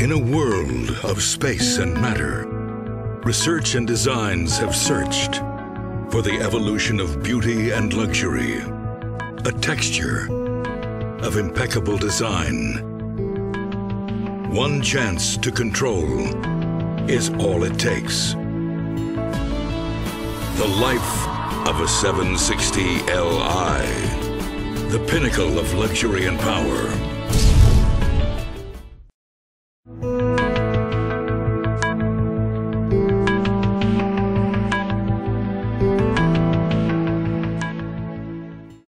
In a world of space and matter, research and designs have searched for the evolution of beauty and luxury, a texture of impeccable design. One chance to control is all it takes. The life of a 760 Li, the pinnacle of luxury and power